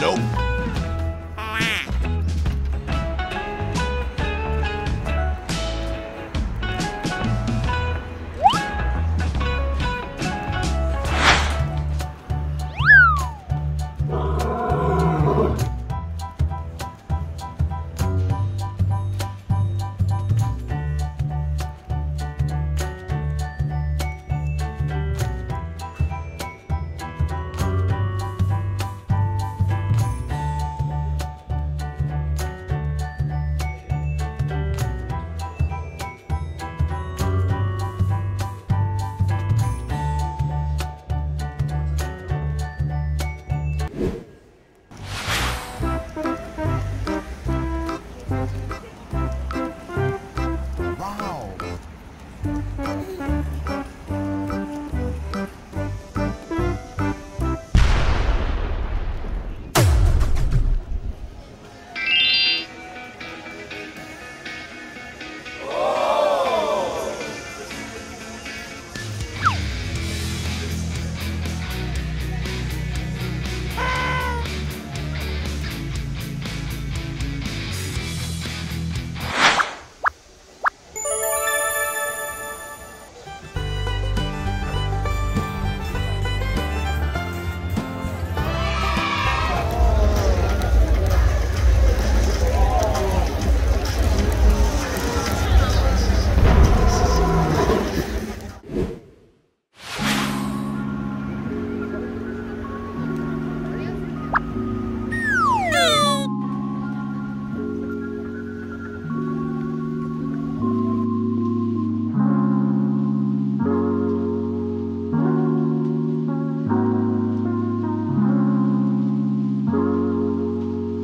Nope.